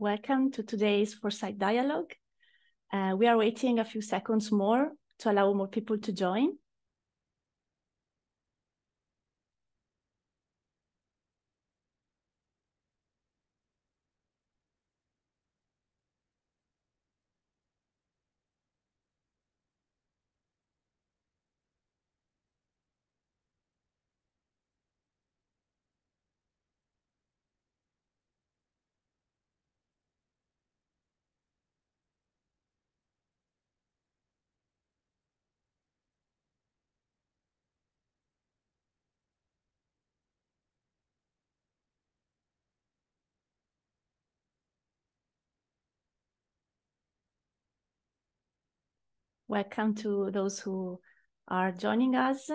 Welcome to today's Foresight Dialogue. Uh, we are waiting a few seconds more to allow more people to join. Welcome to those who are joining us.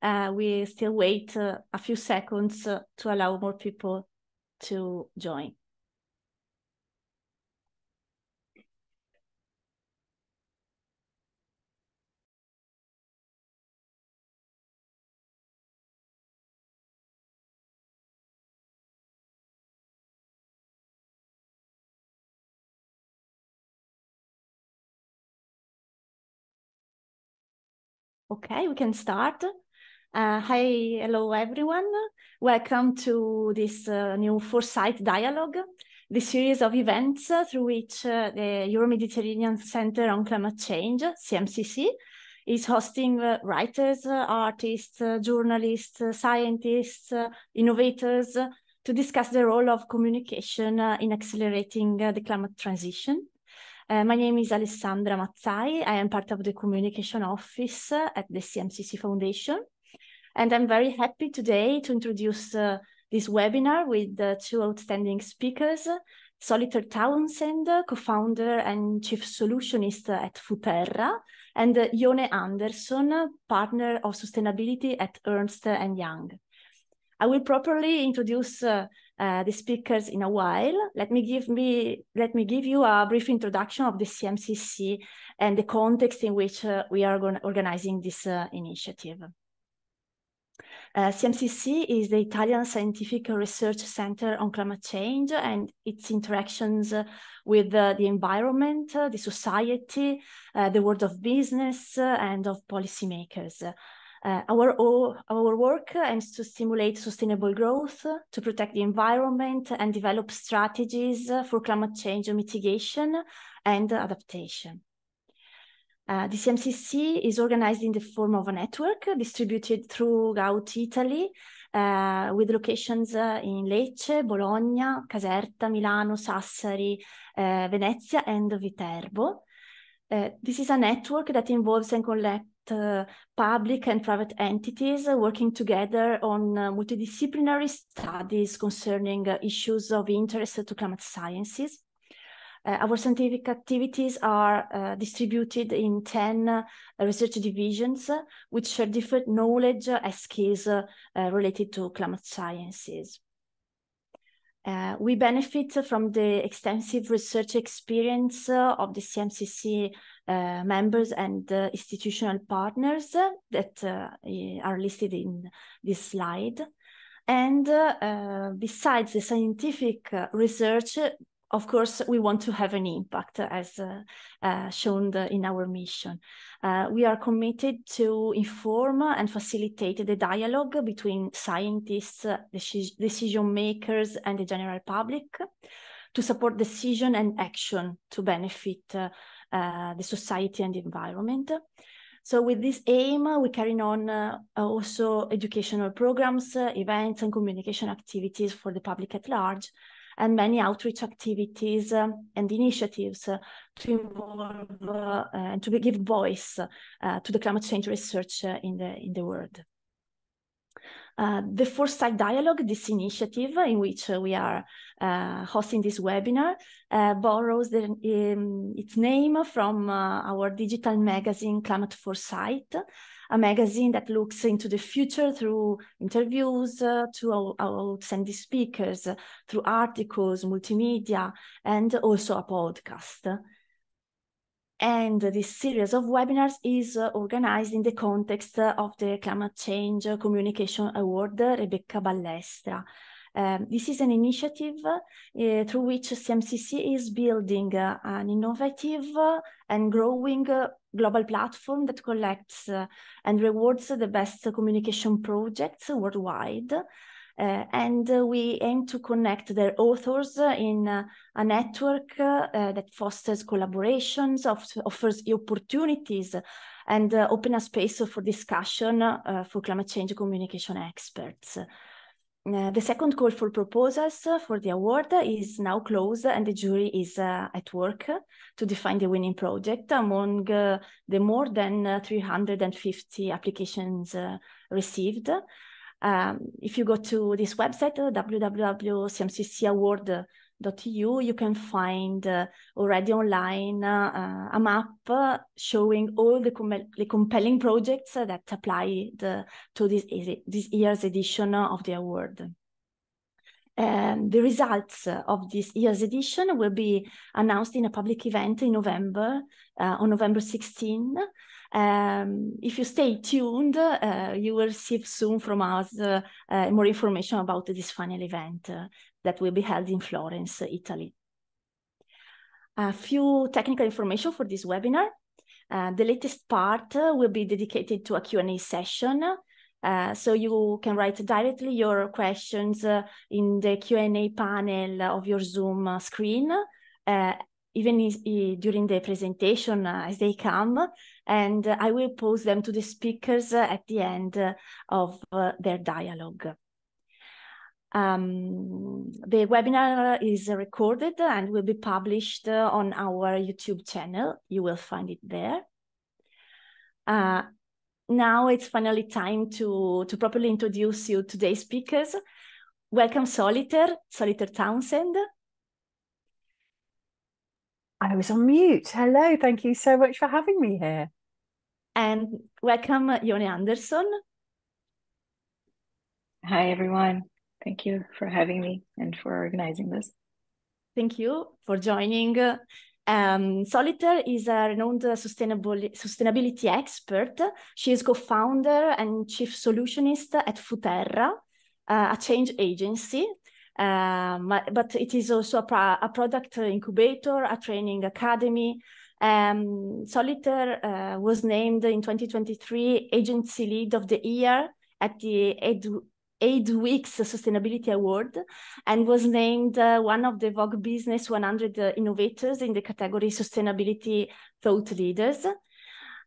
Uh, we still wait uh, a few seconds uh, to allow more people to join. Okay, we can start. Uh, hi, hello everyone. Welcome to this uh, new Foresight Dialogue, the series of events uh, through which uh, the Euro-Mediterranean Center on Climate Change, CMCC, is hosting uh, writers, uh, artists, journalists, scientists, innovators to discuss the role of communication in accelerating the climate transition. Uh, my name is Alessandra Mazzai. I am part of the communication office at the CMCC Foundation. And I'm very happy today to introduce uh, this webinar with uh, two outstanding speakers, Solitaire Townsend, co-founder and chief solutionist at Futerra, and Ione Anderson, partner of sustainability at Ernst & Young. I will properly introduce uh, uh, the speakers in a while. Let me give me let me give you a brief introduction of the CMCC and the context in which uh, we are organizing this uh, initiative. Uh, CMCC is the Italian Scientific Research Center on Climate Change and its interactions with the environment, the society, the world of business, and of policymakers. Uh, our, our work aims to stimulate sustainable growth, to protect the environment, and develop strategies for climate change mitigation and adaptation. Uh, the CMCC is organized in the form of a network distributed throughout Italy uh, with locations uh, in Lecce, Bologna, Caserta, Milano, Sassari, uh, Venezia, and Viterbo. Uh, this is a network that involves and collects uh, public and private entities working together on uh, multidisciplinary studies concerning uh, issues of interest to climate sciences. Uh, our scientific activities are uh, distributed in 10 uh, research divisions, which share different knowledge and skills related to climate sciences. Uh, we benefit from the extensive research experience uh, of the CMCC uh, members and institutional partners that are listed in this slide. And besides the scientific research, of course, we want to have an impact as uh, uh, shown the, in our mission. Uh, we are committed to inform and facilitate the dialogue between scientists, decision makers, and the general public to support decision and action to benefit uh, the society and the environment. So with this aim, we carry on uh, also educational programs, events, and communication activities for the public at large, and many outreach activities um, and initiatives uh, to involve uh, and to give voice uh, to the climate change research in the in the world. Uh, the Foresight Dialogue, this initiative in which uh, we are uh, hosting this webinar, borrows the, um, its name from our digital magazine, Climate Foresight, a magazine that looks into the future through interviews uh, to our, our outstanding speakers, uh, through articles, multimedia, and also a podcast. And this series of webinars is uh, organized in the context of the Climate Change Communication Award, Rebecca Ballestra. Um, this is an initiative uh, through which CMCC is building uh, an innovative and growing global platform that collects and rewards the best communication projects worldwide. Uh, and uh, we aim to connect their authors in uh, a network that fosters collaborations, offers opportunities, and open a space for discussion for climate change communication experts. Uh, the second call for proposals for the award is now closed and the jury is uh, at work to define the winning project among uh, the more than 350 applications received. Um, if you go to this website, www.cmccaward.eu, you can find uh, already online uh, a map showing all the, com the compelling projects that applied to this, this year's edition of the award. Um, the results of this year's edition will be announced in a public event in November, uh, on November 16, um, if you stay tuned, uh, you will receive soon from us uh, uh, more information about this final event uh, that will be held in Florence, Italy. A few technical information for this webinar. Uh, the latest part uh, will be dedicated to a Q&A session. so you can write directly your questions in the Q&A panel of your Zoom screen even during the presentation uh, as they come, and I will post them to the speakers uh, at the end uh, of their dialogue. Um, the webinar is recorded and will be published on our YouTube channel. You will find it there. Uh, now it's finally time to, to properly introduce you today's speakers. Welcome Solitaire, Solitaire Townsend. I was on mute. Hello, thank you so much for having me here. And welcome, Ione Anderson. Hi, everyone. Thank you for having me and for organizing this. Thank you for joining. Um, Solitaire is a renowned sustainability expert. She is co-founder and chief solutionist at Futerra, uh, a change agency um, but it is also a, pro a, product incubator, a training academy. Um, Solitaire uh, was named in 2023 Agency Lead of the Year at the Edu Weeks Sustainability Award and was named uh, one of the Vogue Business 100 uh, innovators in the category Sustainability Thought Leaders.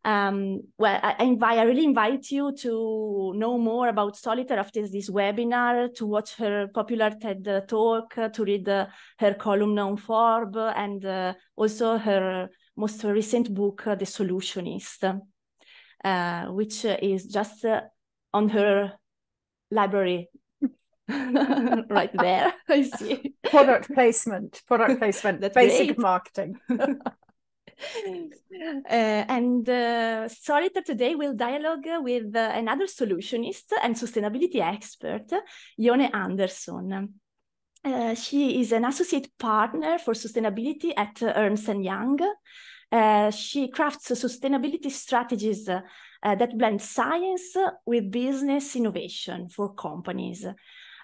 Um, well, I, invite, I really invite you to know more about Solitaire after this webinar, to watch her popular TED talk, to read uh, her column on Forbes, and uh, also her most recent book, uh, The Solutionist, uh, which is just uh, on her library right there. I see. Product placement, product placement, That's basic great. marketing. uh, and uh, Solitaire today will dialogue with uh, another solutionist and sustainability expert, Ione Anderson. Uh, she is an associate partner for sustainability at Ernst & Young. Uh, she crafts sustainability strategies uh, that blend science with business innovation for companies.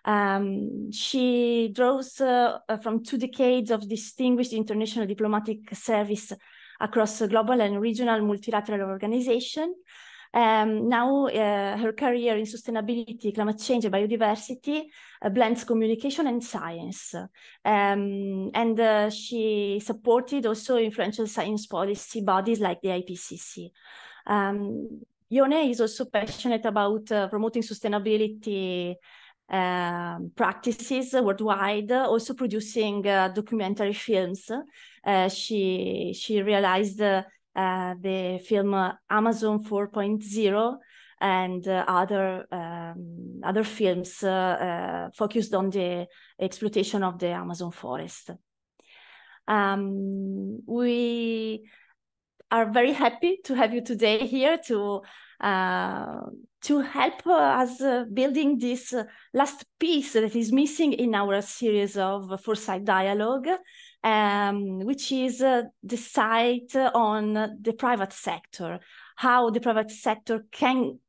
Um, she draws uh, from two decades of distinguished international diplomatic service across global and regional multilateral organization. Um, now, uh, her career in sustainability, climate change, and biodiversity uh, blends communication and science. Um, and uh, she supported also influential science policy bodies like the IPCC. Um, Ione is also passionate about uh, promoting sustainability um, practices worldwide, also producing uh, documentary films. Uh, she she realized uh, the film Amazon 4.0 and other um, other films focused on the exploitation of the Amazon forest. Um, we are very happy to have you today here to to help us uh, building this uh, last piece that is missing in our series of Foresight Dialogue, um, which is uh, the site on the private sector, how the private sector can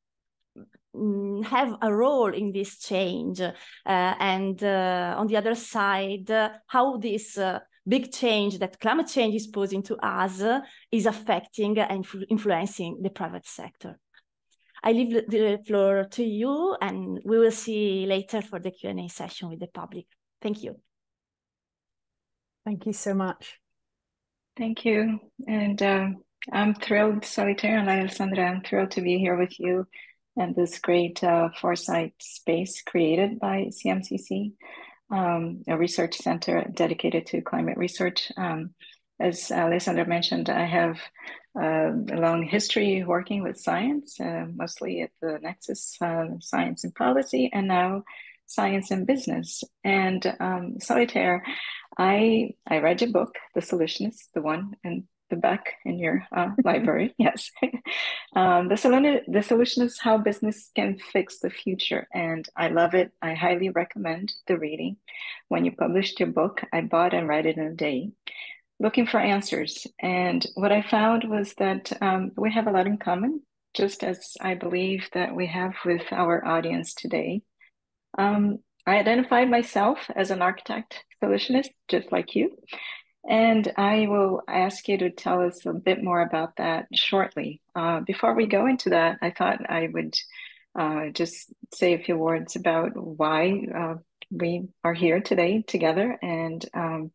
mm, have a role in this change uh, and uh, on the other side uh, how this uh, big change that climate change is posing to us uh, is affecting and influencing the private sector i leave the floor to you and we will see later for the q&a session with the public. Thank you. Thank you so much. Thank you. And um, I'm thrilled, Solitaire and Alessandra, I'm thrilled to be here with you and this great uh, foresight space created by CMCC, um, a research center dedicated to climate research. Um, as Alessandra mentioned, I have uh, a long history working with science, uh, mostly at the Nexus uh, Science and Policy, and now Science and Business. And um, Solitaire, I I read your book, The Solutionist, the one, and the back in your uh, library. Yes. um, the, solution, the solution is how business can fix the future. And I love it. I highly recommend the reading. When you published your book, I bought and read it in a day, looking for answers. And what I found was that um, we have a lot in common, just as I believe that we have with our audience today. Um, I identified myself as an architect solutionist, just like you. And I will ask you to tell us a bit more about that shortly. Uh, before we go into that, I thought I would uh, just say a few words about why uh, we are here today together, and um,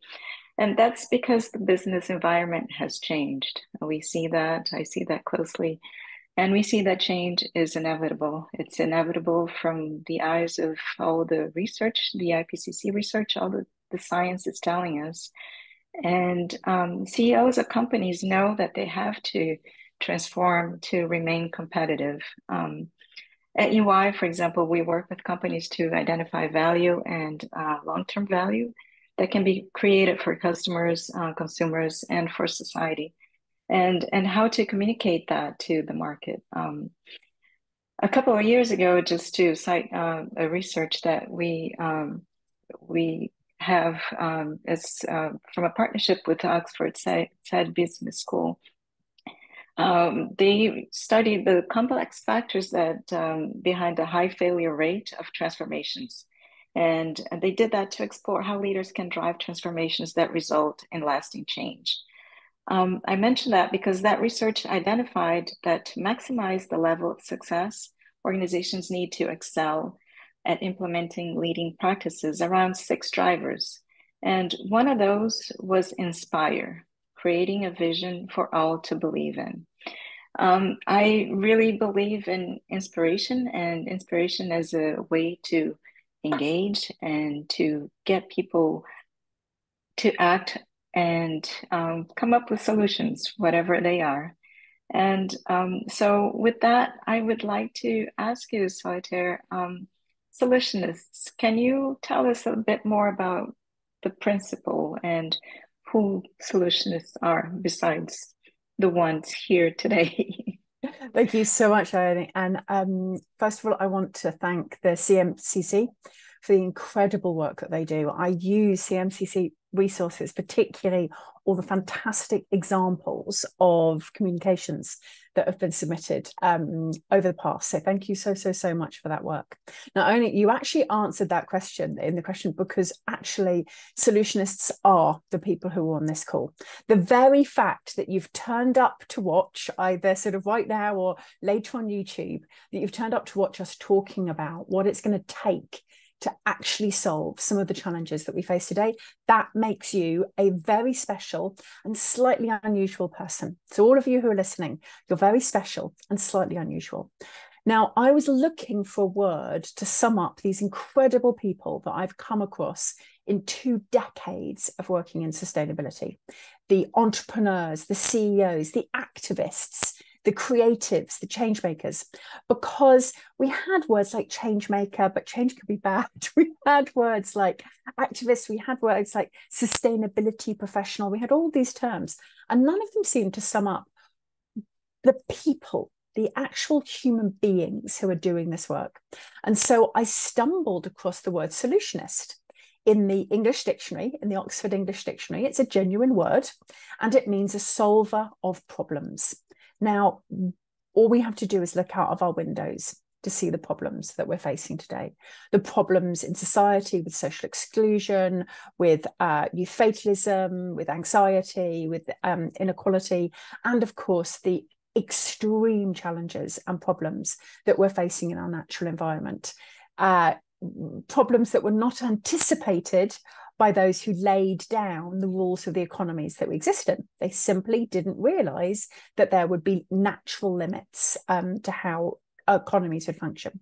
and that's because the business environment has changed. We see that. I see that closely. And we see that change is inevitable. It's inevitable from the eyes of all the research, the IPCC research, all the, the science is telling us. And um, CEOs of companies know that they have to transform to remain competitive. Um, at EY, for example, we work with companies to identify value and uh, long term value that can be created for customers, uh, consumers, and for society, and, and how to communicate that to the market. Um, a couple of years ago, just to cite uh, a research that we um, we have um, as uh, from a partnership with Oxford Saïd Business School. Um, they studied the complex factors that um, behind the high failure rate of transformations. And, they did that to explore how leaders can drive transformations that result in lasting change. Um, I mentioned that because that research identified that to maximize the level of success, organizations need to excel at implementing leading practices around six drivers. And one of those was inspire, creating a vision for all to believe in. Um, I really believe in inspiration and inspiration as a way to engage and to get people to act and um, come up with solutions, whatever they are. And um, so, with that, I would like to ask you, Solitaire, um, solutionists. Can you tell us a bit more about the principle and who solutionists are besides the ones here today? Thank you so much, Irene. And um, first of all, I want to thank the CMCC for the incredible work that they do. I use CMCC resources, particularly all the fantastic examples of communications that have been submitted um, over the past. So thank you so, so, so much for that work. Not only you actually answered that question in the question because actually solutionists are the people who are on this call. The very fact that you've turned up to watch either sort of right now or later on YouTube, that you've turned up to watch us talking about what it's going to take to actually solve some of the challenges that we face today, that makes you a very special and slightly unusual person. So, all of you who are listening, you're very special and slightly unusual. Now, I was looking for a word to sum up these incredible people that I've come across in two decades of working in sustainability the entrepreneurs, the CEOs, the activists, the creatives, the change makers, because we had words like change maker, but change could be bad. We had words like activist, we had words like sustainability professional, we had all these terms, and none of them seemed to sum up the people the actual human beings who are doing this work. And so I stumbled across the word solutionist in the English dictionary, in the Oxford English Dictionary. It's a genuine word and it means a solver of problems. Now, all we have to do is look out of our windows to see the problems that we're facing today. The problems in society with social exclusion with uh, youth fatalism with anxiety with um, inequality and of course the extreme challenges and problems that we're facing in our natural environment. Uh, problems that were not anticipated by those who laid down the rules of the economies that we exist in. They simply didn't realize that there would be natural limits um, to how economies would function.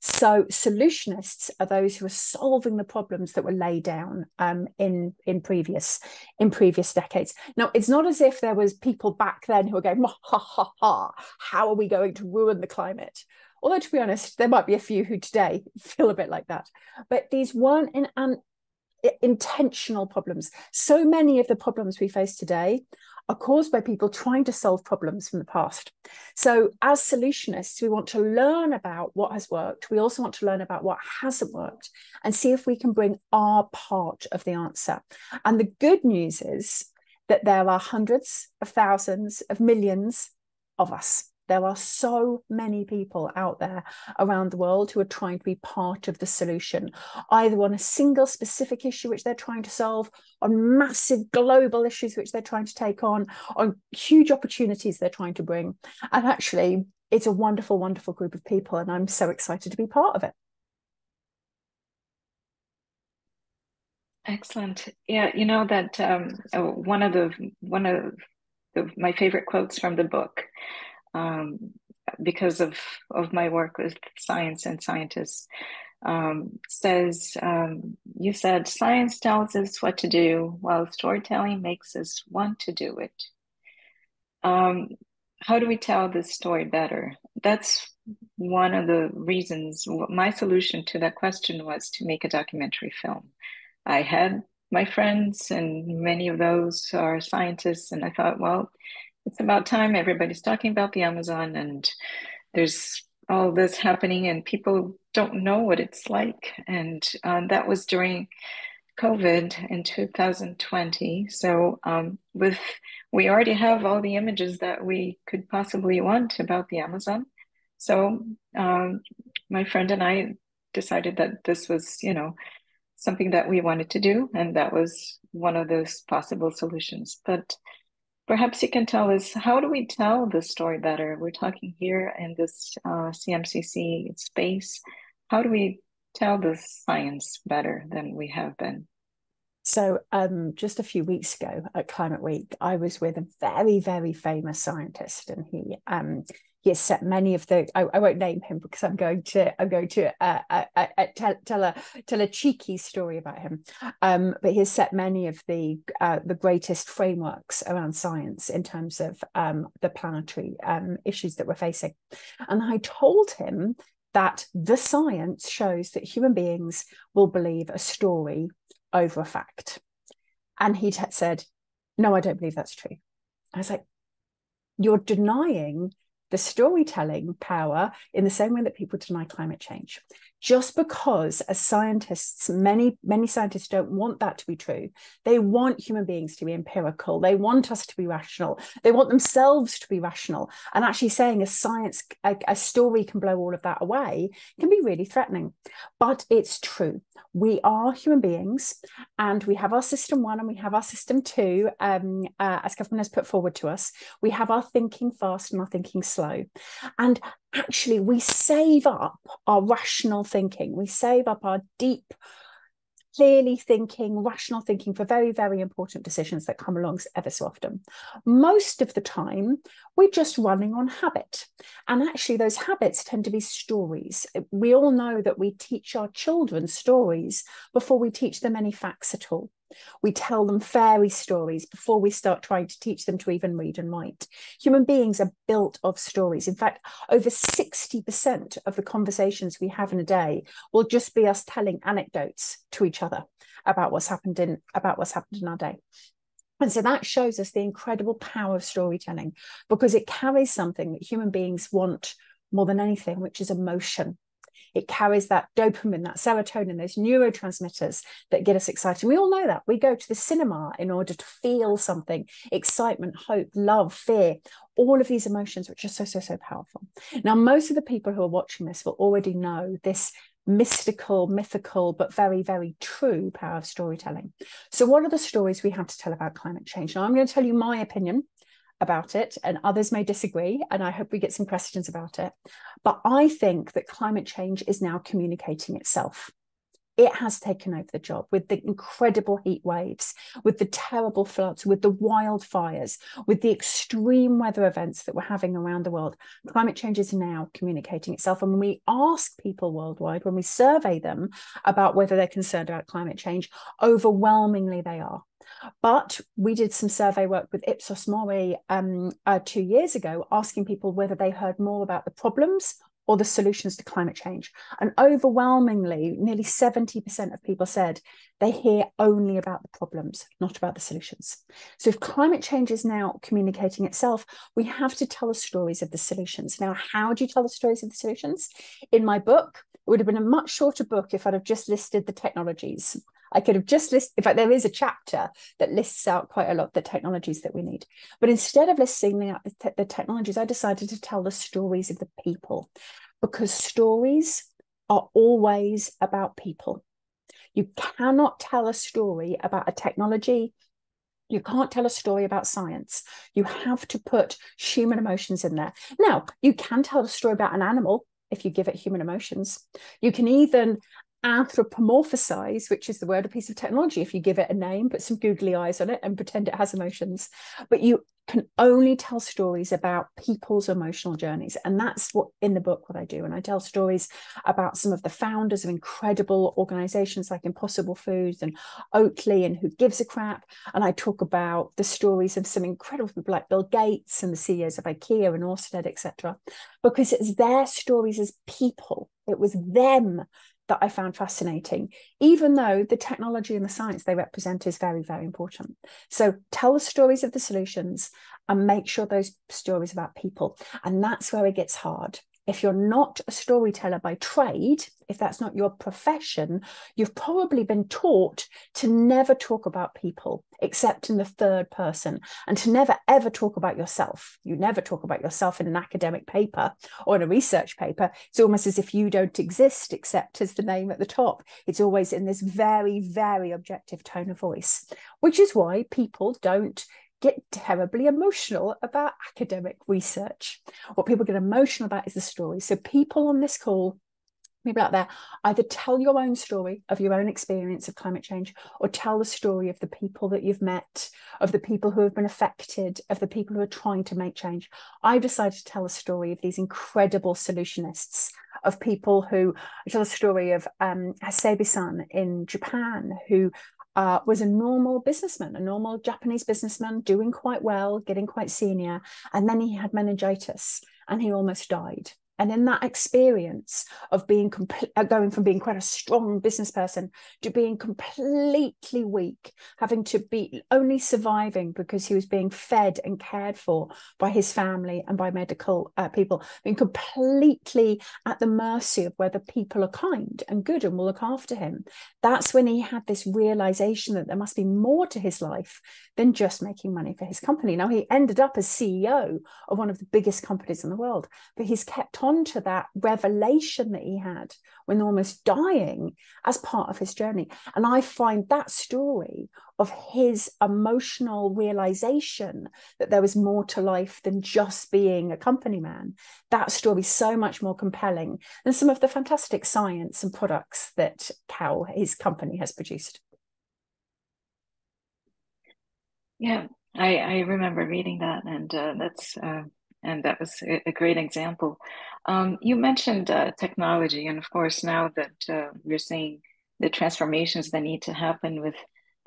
So solutionists are those who are solving the problems that were laid down um, in in previous in previous decades. Now it's not as if there was people back then who were going, ha ha ha, how are we going to ruin the climate? Although to be honest, there might be a few who today feel a bit like that. But these weren't in an intentional problems. So many of the problems we face today are caused by people trying to solve problems from the past. So, as solutionists, we want to learn about what has worked. We also want to learn about what hasn't worked and see if we can bring our part of the answer. And the good news is that there are hundreds of thousands of millions of us. There are so many people out there around the world who are trying to be part of the solution, either on a single specific issue which they're trying to solve, on massive global issues which they're trying to take on, on huge opportunities they're trying to bring. And actually, it's a wonderful, wonderful group of people, and I'm so excited to be part of it. Excellent. Yeah, you know that um, uh, one of the one of the, my favorite quotes from the book um, because of, of my work with science and scientists, um, says, um, You said science tells us what to do, while storytelling makes us want to do it. Um, how do we tell this story better? That's one of the reasons. My solution to that question was to make a documentary film. I had my friends, and many of those are scientists, and I thought, well, it's about time everybody's talking about the Amazon and there's all this happening and people don't know what it's like. And um, that was during COVID in 2020. So um, with we already have all the images that we could possibly want about the Amazon. So um, my friend and I decided that this was, you know, something that we wanted to do, and that was one of those possible solutions. But Perhaps you can tell us how do we tell the story better? We're talking here in this uh, CMCC space. How do we tell the science better than we have been? So, um, just a few weeks ago at Climate Week, I was with a very, very famous scientist, and he um, he set many of the I, I, won't name him because I'm going to I'm going to uh, uh, uh, uh, tell, tell a tell a cheeky story about him. Um, but he has set many of the uh, the greatest frameworks around science in terms of um, the planetary um, issues that we're facing. And I told him that the science shows that human beings will believe a story over a fact. And he said no I don't believe that's true. I was like you're denying the storytelling power in the same way that people deny climate change just because as scientists many many scientists don't want that to be true. They want human beings to be empirical. They want us to be rational. They want themselves to be rational. And actually saying a science a, a story can blow all of that away can be really threatening. But it's true. We are human beings and we have our system one and we have our system two um, uh, as Kahneman has put forward to us. We have our thinking fast and our thinking slow. And actually we save up our rational thinking. We save up our deep clearly thinking rational thinking for very very important decisions that come along ever so often. Most of the time we're just running on habit. And actually those habits tend to be stories. We all know that we teach our children stories before we teach them any facts at all we tell them fairy stories before we start trying to teach them to even read and write. Human beings are built of stories. In fact, over 60% of the conversations we have in a day will just be us telling anecdotes to each other about what's happened in about what's happened in our day. And so that shows us the incredible power of storytelling because it carries something that human beings want more than anything, which is emotion. It carries that dopamine, that serotonin, those neurotransmitters that get us excited. We all know that. We go to the cinema in order to feel something excitement, hope, love, fear, all of these emotions, which are so, so, so powerful. Now, most of the people who are watching this will already know this mystical, mythical, but very, very true power of storytelling. So, what are the stories we have to tell about climate change? Now, I'm going to tell you my opinion about it, and others may disagree, and I hope we get some questions about it. But I think that climate change is now communicating itself it has taken over the job with the incredible heat waves, with the terrible floods, with the wildfires, with the extreme weather events that we're having around the world. Climate change is now communicating itself. And when we ask people worldwide, when we survey them about whether they're concerned about climate change, overwhelmingly they are. But we did some survey work with Ipsos Mori um, uh, two years ago, asking people whether they heard more about the problems or the solutions to climate change. And overwhelmingly, nearly 70% of people said they hear only about the problems, not about the solutions. So if climate change is now communicating itself, we have to tell the stories of the solutions. Now, how do you tell the stories of the solutions? In my book, it would have been a much shorter book if I'd have just listed the technologies. I could have just listed, in fact, there is a chapter that lists out quite a lot the technologies that we need. But instead of listing out the, the technologies, I decided to tell the stories of the people because stories are always about people. You cannot tell a story about a technology. You can't tell a story about science. You have to put human emotions in there. Now, you can tell a story about an animal if you give it human emotions. You can even anthropomorphize, which is the word a piece of technology, if you give it a name, put some googly eyes on it and pretend it has emotions. But you can only tell stories about people's emotional journeys. And that's what in the book what I do. And I tell stories about some of the founders of incredible organizations like Impossible Foods and Oatly and Who Gives a Crap. And I talk about the stories of some incredible people like Bill Gates and the CEOs of IKEA and Orsted, etc. Because it's their stories as people. It was them that I found fascinating, even though the technology and the science they represent is very, very important. So tell the stories of the solutions and make sure those stories about people. And that's where it gets hard if you're not a storyteller by trade, if that's not your profession, you've probably been taught to never talk about people except in the third person and to never ever talk about yourself. You never talk about yourself in an academic paper or in a research paper. It's almost as if you don't exist except as the name at the top. It's always in this very, very objective tone of voice, which is why people don't get terribly emotional about academic research. What people get emotional about is the story. So, people on this call, people out there, either tell your own story of your own experience of climate change or tell the story of the people that you've met, of the people who have been affected, of the people who are trying to make change. I've decided to tell a story of these incredible solutionists. Of people who I tell a story of um, Hasebe-san in Japan, who uh, was a normal businessman, a normal Japanese businessman, doing quite well, getting quite senior. And then he had meningitis and he almost died. And in that experience of being complete, uh, going from being quite a strong business person to being completely weak, having to be only surviving because he was being fed and cared for by his family and by medical uh, people, being completely at the mercy of whether people are kind and good and will look after him. That's when he had this realization that there must be more to his life than just making money for his company. Now, he ended up as CEO of one of the biggest companies in the world, but he's kept on to that revelation that he had when almost dying as part of his journey. And I find that story of his emotional realization that there was more to life than just being a company man, that story is so much more compelling than some of the fantastic science and products that Kao, his company, has produced. Yeah, I, I remember reading that, and uh, that's uh, and that was a, great example. Um, you mentioned uh, technology, and of course, now that uh, we're seeing the transformations that need to happen with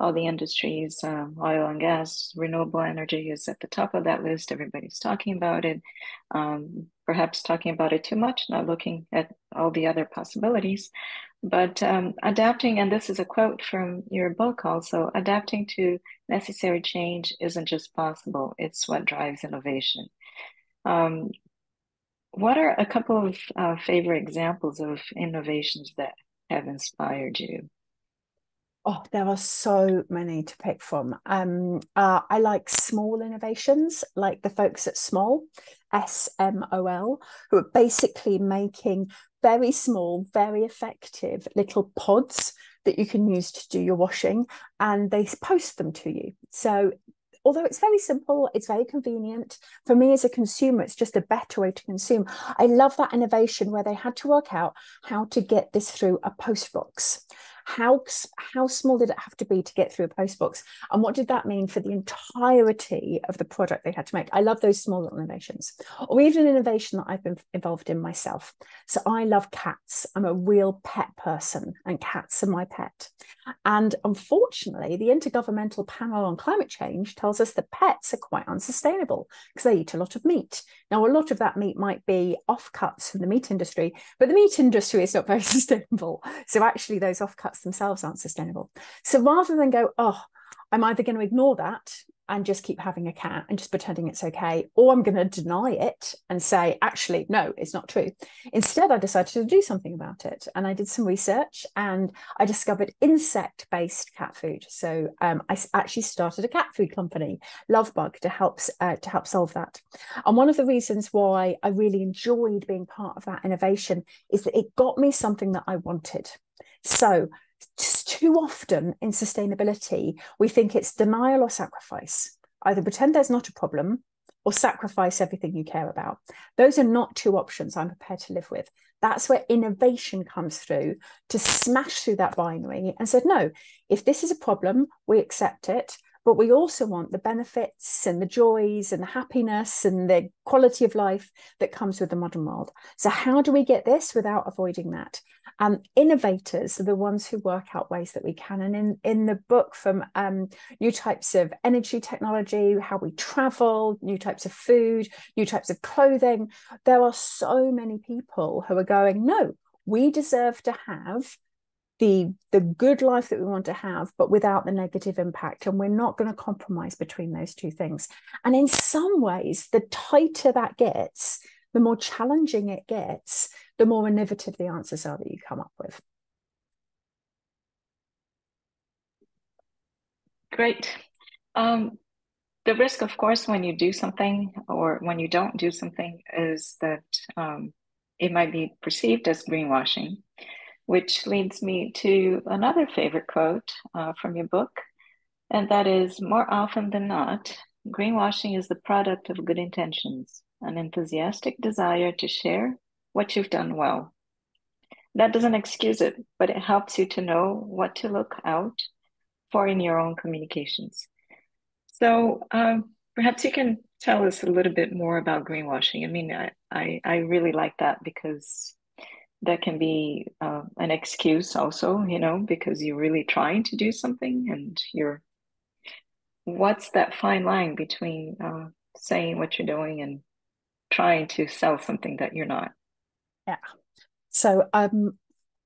all the industries, uh, oil and gas, renewable energy is at the top of that list. Everybody's talking about it, um, perhaps talking about it too much, not looking at all the other possibilities. But um, adapting, and this is a quote from your book also adapting to necessary change isn't just possible, it's what drives innovation. Um, what are a couple of uh, favorite examples of innovations that have inspired you? Oh, there are so many to pick from. Um, uh, I like small innovations, like the folks at Small, S M O L, who are basically making very small, very effective little pods that you can use to do your washing, and they post them to you. So although it's very simple, it's very convenient. For me as a consumer, it's just a better way to consume. I love that innovation where they had to work out how to get this through a post box how how small did it have to be to get through a post box? And what did that mean for the entirety of the product they had to make? I love those small innovations. Or even an innovation that i've been involved in myself. So i love cats. I'm a real pet person and cats are my pet. And unfortunately the intergovernmental panel on climate change tells us that pets are quite unsustainable because they eat a lot of meat. Now a lot of that meat might be offcuts from the meat industry but the meat industry is not very sustainable. So actually those offcuts themselves aren't sustainable. So rather than go, oh, I'm either going to ignore that and just keep having a cat and just pretending it's okay, or I'm going to deny it and say, actually, no, it's not true. Instead, I decided to do something about it. And I did some research and I discovered insect based cat food. So um, I actually started a cat food company, Lovebug, to help, uh, to help solve that. And one of the reasons why I really enjoyed being part of that innovation is that it got me something that I wanted. So, too often in sustainability, we think it's denial or sacrifice. Either pretend there's not a problem or sacrifice everything you care about. Those are not two options I'm prepared to live with. That's where innovation comes through to smash through that binary and said, no, if this is a problem, we accept it. But we also want the benefits and the joys and the happiness and the quality of life that comes with the modern world. So, how do we get this without avoiding that? Um, innovators are the ones who work out ways that we can. And in, in the book, from um, new types of energy technology, how we travel, new types of food, new types of clothing, there are so many people who are going, no, we deserve to have the the good life that we want to have but without the negative impact. And we're not going to compromise between those two things. And in some ways the tighter that gets the more challenging it gets the more innovative the answers are that you come up with. Great. Um, the risk of course when you do something or when you don't do something is that um, it might be perceived as greenwashing which leads me to another favorite quote uh, from your book, and that is more often than not, greenwashing is the product of good intentions, an enthusiastic desire to share what you've done well. That doesn't excuse it, but it helps you to know what to look out for in your own communications. So um, perhaps you can tell us a little bit more about greenwashing. I mean, I, I, I really like that because that can be uh, an excuse also you know because you're really trying to do something and you're what's that fine line between uh, saying what you're doing and trying to sell something that you're not yeah so um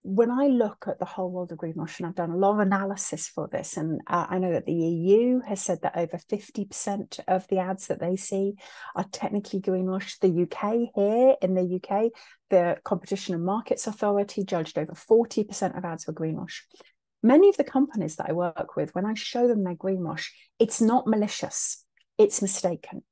when I look at the whole world of greenwashing, I've done a lot of analysis for this, and uh, I know that the EU has said that over 50% of the ads that they see are technically greenwash. The UK, here in the UK, the Competition and Markets Authority judged over 40% of ads were greenwash. Many of the companies that I work with, when I show them their greenwash, it's not malicious, it's mistaken.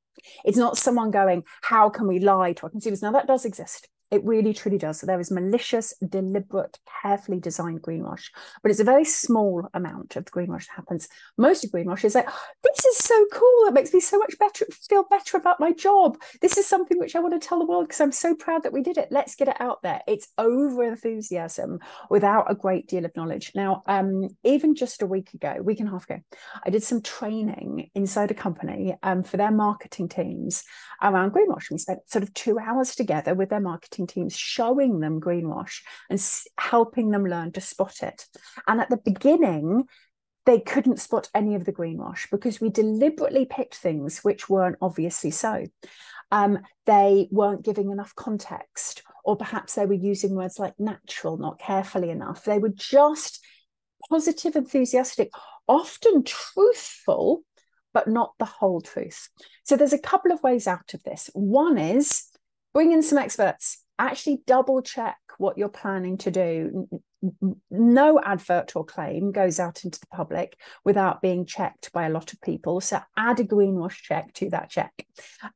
It's not someone going, How can we lie to our consumers? Now, that does exist. It really truly does. So there is malicious, deliberate, carefully designed greenwash, but it's a very small amount of the greenwash that happens. Most of greenwash is like, this is so cool. It makes me so much better, feel better about my job. This is something which I want to tell the world because I'm so proud that we did it. Let's get it out there. It's over enthusiasm without a great deal of knowledge. Now, um, even just a week ago, week and a half ago, I did some training inside a company um, for their marketing teams around greenwash. We spent sort of two hours together with their marketing teams showing them greenwash and helping them learn to spot it. And at the beginning, they couldn't spot any of the greenwash because we deliberately picked things which weren't obviously so. Um, they weren't giving enough context, or perhaps they were using words like natural not carefully enough. They were just positive, enthusiastic, often truthful, but not the whole truth. So there's a couple of ways out of this. One is bring in some experts actually double check what you're planning to do no advert or claim goes out into the public without being checked by a lot of people. So add a greenwash check to that check,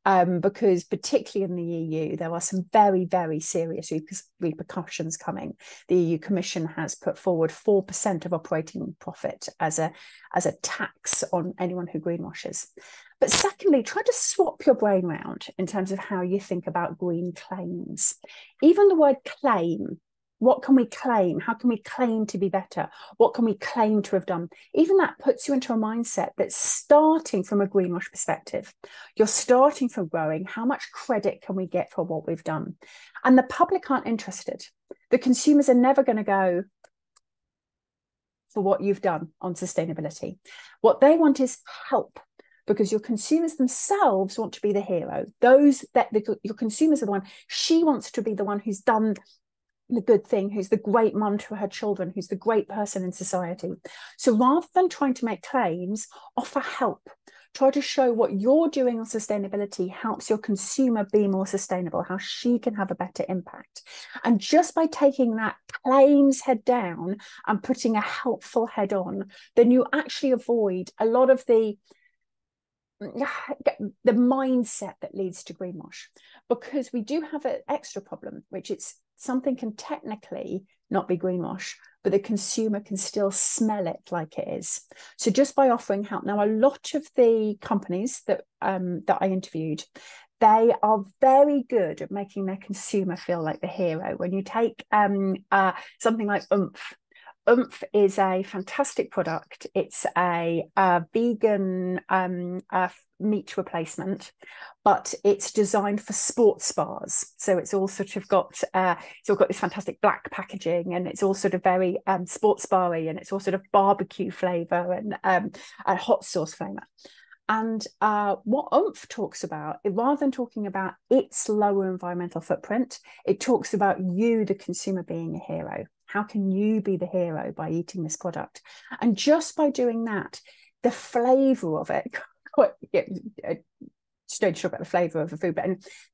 um, because particularly in the EU, there are some very, very serious repercussions coming. The EU Commission has put forward four percent of operating profit as a as a tax on anyone who greenwashes. But secondly, try to swap your brain around in terms of how you think about green claims. Even the word claim what can we claim? How can we claim to be better? What can we claim to have done? Even that puts you into a mindset that's starting from a greenwash perspective. You're starting from growing. How much credit can we get for what we've done? And the public aren't interested. The consumers are never going to go for what you've done on sustainability. What they want is help because your consumers themselves want to be the hero. Those that the, your consumers are the one. She wants to be the one who's done the good thing, who's the great mum to her children, who's the great person in society. So rather than trying to make claims, offer help. Try to show what you're doing on sustainability helps your consumer be more sustainable, how she can have a better impact. And just by taking that claims head down and putting a helpful head on, then you actually avoid a lot of the the mindset that leads to greenwash. Because we do have an extra problem which it's something can technically not be greenwash but the consumer can still smell it like it is. So just by offering help now a lot of the companies that um, that i interviewed they are very good at making their consumer feel like the hero. When you take um, uh, something like Oumph Oumph is a fantastic product. It's a, a vegan um, a meat replacement, but it's designed for sports bars. So it's all sort of got uh, it's all got this fantastic black packaging, and it's all sort of very um, sports bar-y, and it's all sort of barbecue flavor and um, a hot sauce flavor. And uh, what Oumph talks about, rather than talking about its lower environmental footprint, it talks about you, the consumer, being a hero. How can you be the hero by eating this product? And just by doing that, the flavor of it, just don't talk about the flavor of the food, but,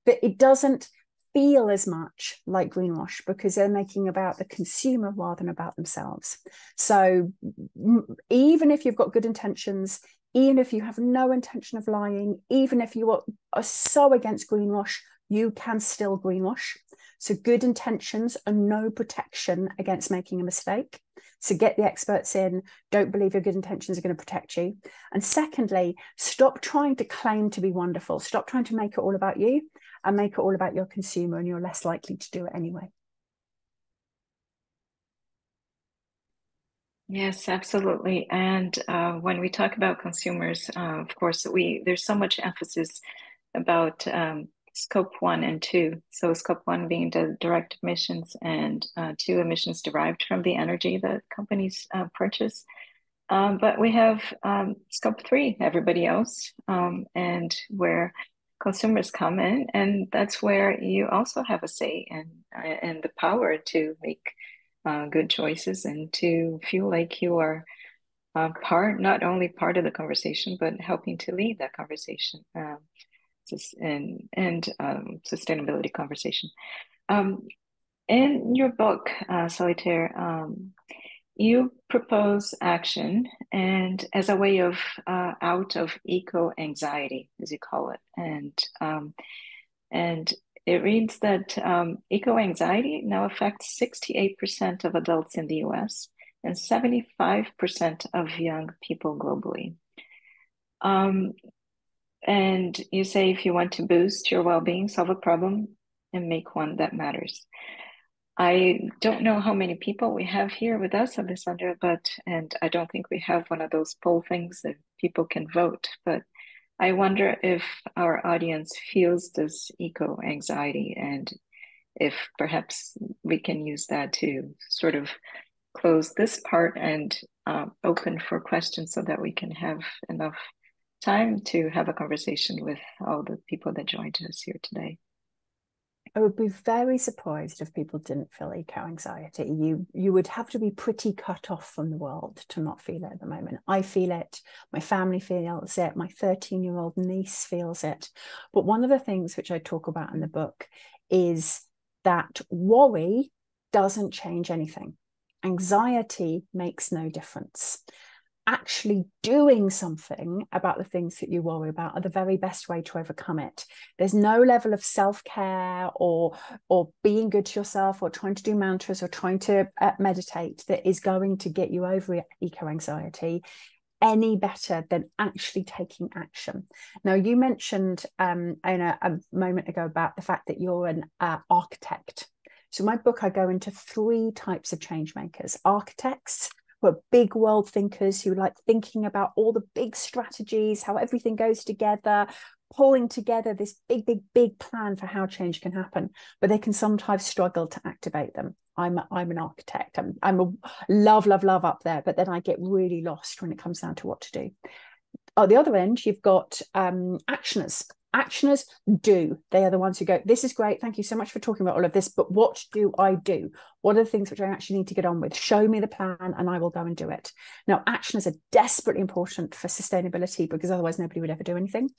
but it doesn't feel as much like greenwash because they're making about the consumer rather than about themselves. So even if you've got good intentions, even if you have no intention of lying, even if you are, are so against greenwash, you can still greenwash. So, good intentions are no protection against making a mistake. So, get the experts in. Don't believe your good intentions are going to protect you. And secondly, stop trying to claim to be wonderful. Stop trying to make it all about you and make it all about your consumer, and you're less likely to do it anyway. Yes, absolutely. And uh, when we talk about consumers, uh, of course, we there's so much emphasis about um, scope one and two. So scope one being the direct emissions and uh, two emissions derived from the energy that companies uh, purchase. Um, but we have um, scope three, everybody else, um, and where consumers come in, and that's where you also have a say and and the power to make uh, good choices and to feel like you are uh, part, not only part of the conversation, but helping to lead that conversation. Um, and and um, sustainability conversation. Um, in your book, uh, Solitaire, um, you propose action and as a way of uh, out of eco anxiety, as you call it, and um, and it reads that um, eco anxiety now affects 68% of adults in the US and 75% of young people globally. Um, and you say if you want to boost your well-being solve a problem and make one that matters. I don't know how many people we have here with us alessandra but and i don't think we have one of those poll things that people can vote but i wonder if our audience feels this eco anxiety and if perhaps we can use that to sort of close this part and um, open for questions so that we can have enough time to have a conversation with all the people that joined us here today. I would be very surprised if people didn't feel eco anxiety. You you would have to be pretty cut off from the world to not feel it at the moment. I feel it. My family feels it. My 13 year old niece feels it. But one of the things which I talk about in the book is that worry doesn't change anything. Anxiety makes no difference actually doing something about the things that you worry about are the very best way to overcome it. There's no level of self-care or or being good to yourself or trying to do mantras or trying to uh, meditate that is going to get you over eco anxiety any better than actually taking action. Now you mentioned um in a, moment ago about the fact that you're an uh, architect. So my book i go into three types of change makers architects who are big world thinkers who like thinking about all the big strategies, how everything goes together, pulling together this big, big, big plan for how change can happen. But they can sometimes struggle to activate them. I'm I'm an architect. I'm I'm a love, love, love up there, but then I get really lost when it comes down to what to do. At the other end, you've got um, actioners actioners do. They are the ones who go this is great. Thank you so much for talking about all of this but what do i do? What are the things which i actually need to get on with? Show me the plan and i will go and do it. Now actioners are desperately important for sustainability because otherwise nobody would ever do anything.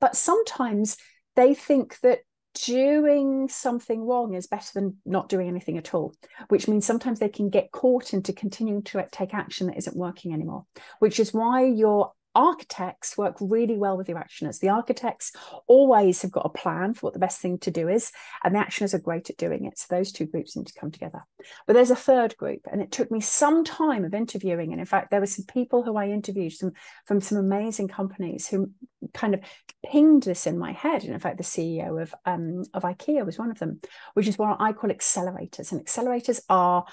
But sometimes they think that doing something wrong is better than not doing anything at all, which means sometimes they can get caught into continuing to take action that isn't working anymore, which is why your architects work really well with the actioners. The architects always have got a plan for what the best thing to do is, and the actioners are great at doing it. So those two groups need to come together. But there's a third group, and it took me some time of interviewing. And in fact, there were some people who I interviewed some, from some amazing companies who kind of pinged this in my head. And in fact, the CEO of um, of IKEA was one of them, which is what I call accelerators. And accelerators are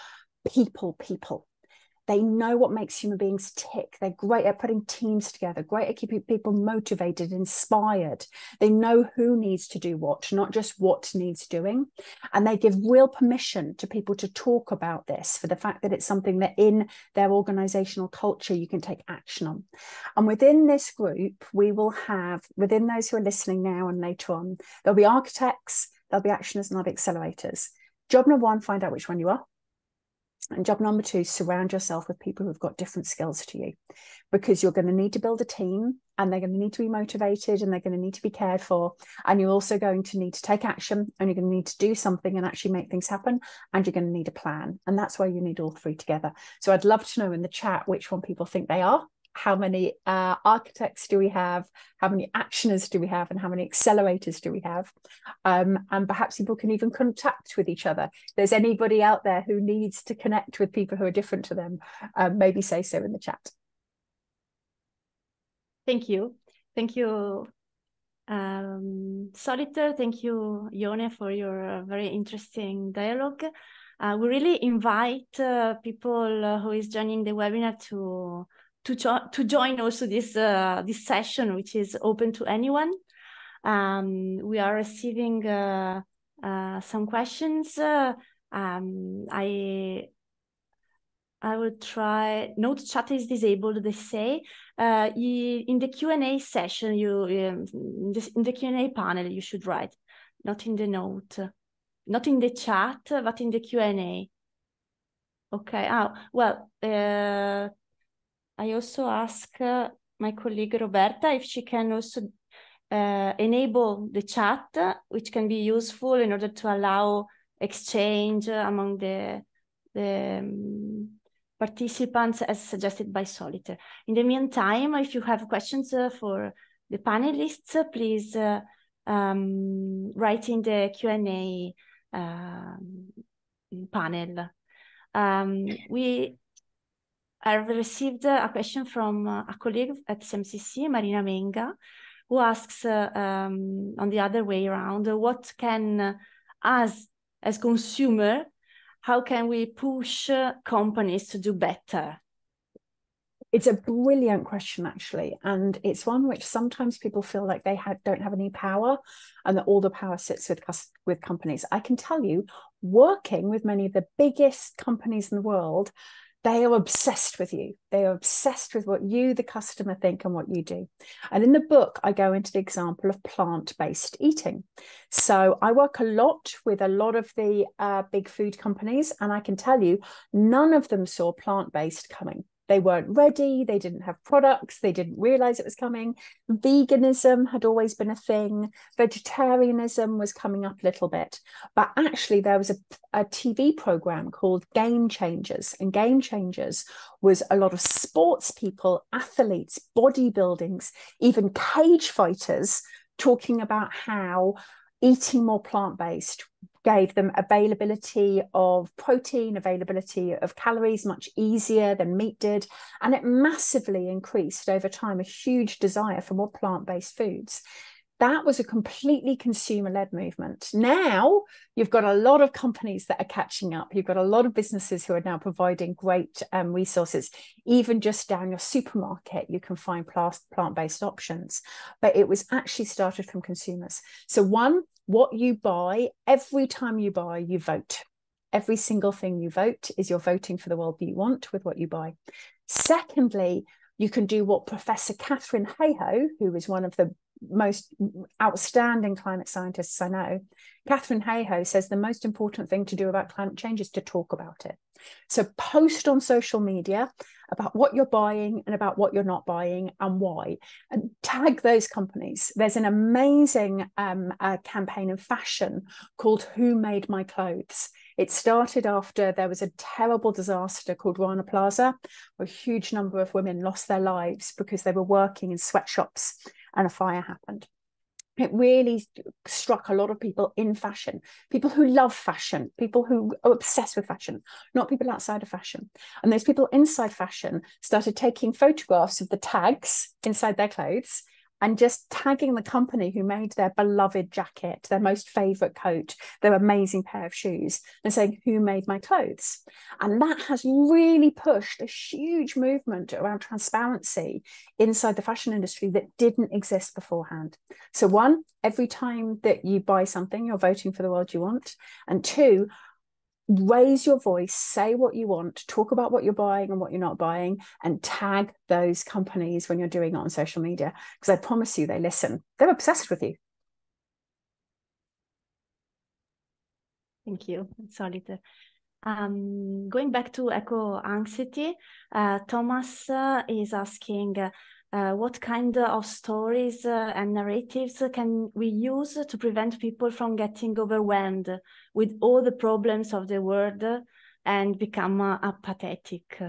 people, people they know what makes human beings tick. They're great at putting teams together, great at keeping people motivated, inspired. They know who needs to do what, not just what needs doing. And they give real permission to people to talk about this for the fact that it's something that in their organizational culture you can take action on. And within this group, we will have, within those who are listening now and later on, there'll be architects, there'll be actioners, and there'll be accelerators. Job number one, find out which one you are. And job number two, surround yourself with people who've got different skills to you because you're going to need to build a team and they're going to need to be motivated and they're going to need to be cared for. And you're also going to need to take action and you're going to need to do something and actually make things happen. And you're going to need a plan. And that's why you need all three together. So I'd love to know in the chat which one people think they are how many uh, architects do we have, how many actioners do we have, and how many accelerators do we have? Um, and perhaps people can even contact with each other. If there's anybody out there who needs to connect with people who are different to them, um, maybe say so in the chat. Thank you. Thank you, um, Solitaire. Thank you, Ione, for your uh, very interesting dialogue. Uh, we really invite uh, people uh, who is joining the webinar to to, jo- to join also this uh, this session, which is open to anyone. Um, we are receiving uh, uh, some questions. Uh, um, I I will try. Note chat is disabled. They say uh, in the Q and A session, you um, in, the Q and A panel, you should write, not in the note, not in the chat, but in the Q and A. Okay. Oh well. Uh, I also ask my colleague Roberta if she can also uh, enable the chat, which can be useful in order to allow exchange among the, the um, participants as suggested by Solitaire. In the meantime, if you have questions uh, for the panelists, please uh, um, write in the Q&A um, panel. Um, we I've received a question from uh, a colleague at CMCC, Marina Menga, who asks uh, um, on the other way around, what can uh, us as consumer, how can we push companies to do better? It's a brilliant question, actually, and it's one which sometimes people feel like they don't have any power, and that all the power sits with with companies. I can tell you, working with many of the biggest companies in the world, they are obsessed with you. They are obsessed with what you, the customer, think and what you do. And in the book, I go into the example of plant based eating. So I work a lot with a lot of the uh, big food companies, and I can tell you, none of them saw plant based coming. They weren't ready, they didn't have products, they didn't realize it was coming. Veganism had always been a thing, vegetarianism was coming up a little bit. But actually, there was a, a TV program called Game Changers, and Game Changers was a lot of sports people, athletes, bodybuildings, even cage fighters talking about how eating more plant based gave them availability of protein, availability of calories much easier than meat did. And it massively increased over time a huge desire for more plant based foods. That was a completely consumer led movement. Now you've got a lot of companies that are catching up. You've got a lot of businesses who are now providing great um, resources. Even just down your supermarket, you can find plant based options. But it was actually started from consumers. So, one, what you buy, every time you buy, you vote. Every single thing you vote is you're voting for the world that you want with what you buy. Secondly, you can do what Professor Katharine Hayhoe, who is one of the most outstanding climate scientists I know, Katharine Hayhoe says the most important thing to do about climate change is to talk about it. So post on social media about what you're buying and about what you're not buying and why, and tag those companies. There's an amazing um, uh, campaign in fashion called Who Made My Clothes? It started after there was a terrible disaster called Rana Plaza, where a huge number of women lost their lives because they were working in sweatshops and a fire happened it really struck a lot of people in fashion, people who love fashion, people who are obsessed with fashion, not people outside of fashion. And those people inside fashion started taking photographs of the tags inside their clothes and just tagging the company who made their beloved jacket, their most favorite coat, their amazing pair of shoes, and saying, Who made my clothes? And that has really pushed a huge movement around transparency inside the fashion industry that didn't exist beforehand. So, one, every time that you buy something, you're voting for the world you want. And two, raise your voice, say what you want, talk about what you're buying and what you're not buying, and tag those companies when you're doing it on social media. Because I promise you, they listen. They're obsessed with you. Thank you, Solid. Um, going back to eco anxiety, uh, Thomas uh, is asking uh, uh, what kind of stories uh, and narratives can we use to prevent people from getting overwhelmed with all the problems of the world and become uh, apathetic?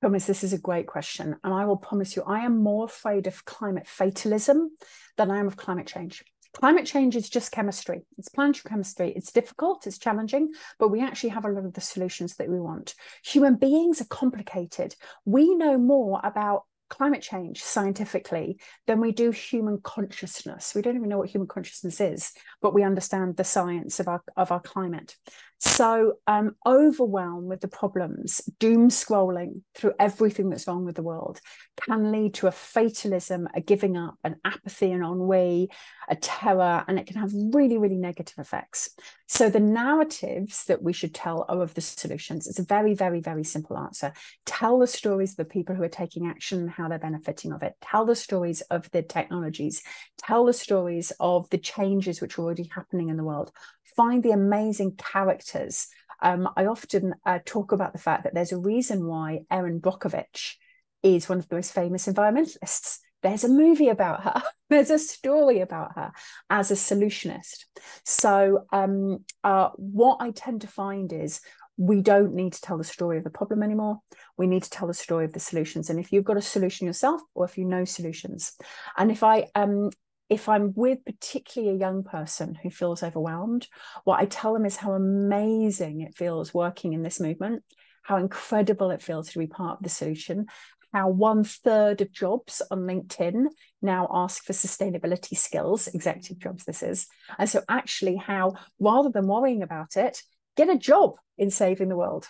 Thomas, this is a great question. And I will promise you, I am more afraid of climate fatalism than I am of climate change. Climate change is just chemistry. It's planetary chemistry. It's difficult, it's challenging, but we actually have a lot of the solutions that we want. Human beings are complicated. We know more about climate change scientifically than we do human consciousness. We don't even know what human consciousness is, but we understand the science of our of our climate. So um, overwhelmed with the problems, doom scrolling through everything that's wrong with the world can lead to a fatalism, a giving up, an apathy, an ennui, a terror, and it can have really, really negative effects. So the narratives that we should tell are of the solutions. It's a very, very, very simple answer. Tell the stories of the people who are taking action, and how they're benefiting of it. Tell the stories of the technologies. Tell the stories of the changes which are already happening in the world find the amazing characters. Um, I often uh, talk about the fact that there's a reason why Erin Brockovich is one of the most famous environmentalists. There's a movie about her. There's a story about her as a solutionist. So, um, uh, what I tend to find is we don't need to tell the story of the problem anymore. We need to tell the story of the solutions. And if you've got a solution yourself, or if you know solutions, and if I um, if I'm with particularly a young person who feels overwhelmed, what I tell them is how amazing it feels working in this movement, how incredible it feels to be part of the solution, how one third of jobs on LinkedIn now ask for sustainability skills, executive jobs, this is. And so, actually, how rather than worrying about it, get a job in saving the world.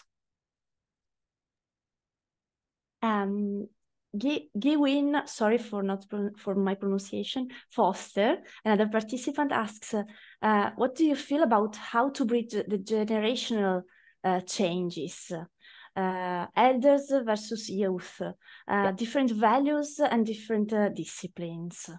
Um, Gewin, sorry for not for my pronunciation, Foster, another participant asks, uh, what do you feel about how to bridge the generational uh, changes? Uh, elders versus youth, uh, different values and different uh, disciplines.